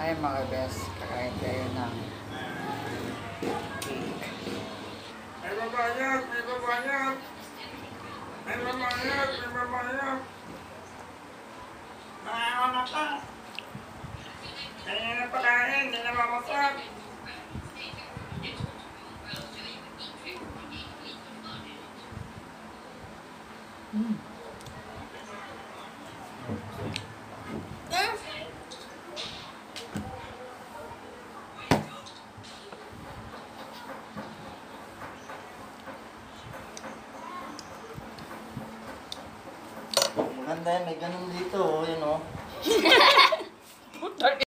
Ay mga best, kakain tayo ng cake. May babayag, may babayag. May babayag, may babayag. Mga na ka. Kaya na pagkain, hindi na mamasag. Maganda yan, may ganun dito, oh, yun oh.